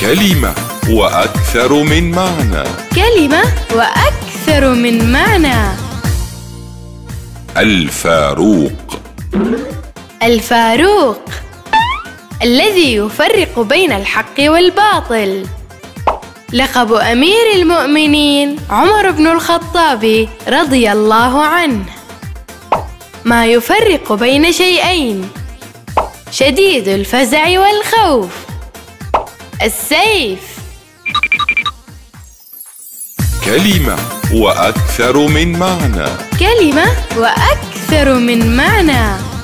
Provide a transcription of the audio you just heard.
كلمة وأكثر من معنى. كلمة وأكثر من معنى. الفاروق. الفاروق. الذي يفرق بين الحق والباطل. لقب أمير المؤمنين عمر بن الخطاب رضي الله عنه. ما يفرق بين شيئين شديد الفزع والخوف. السيف. كلمة وأكثر من معنى. كلمة وأكثر من معنى.